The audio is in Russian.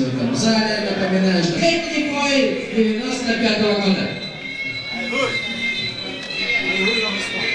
В зале, напоминаю, что летний бой 95 -го года. А там